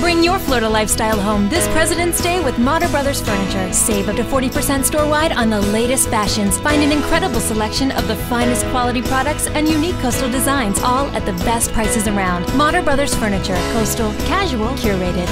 Bring your Florida lifestyle home this President's Day with Matter Brothers Furniture. Save up to 40% storewide on the latest fashions. Find an incredible selection of the finest quality products and unique coastal designs, all at the best prices around. Matter Brothers Furniture, coastal, casual, curated.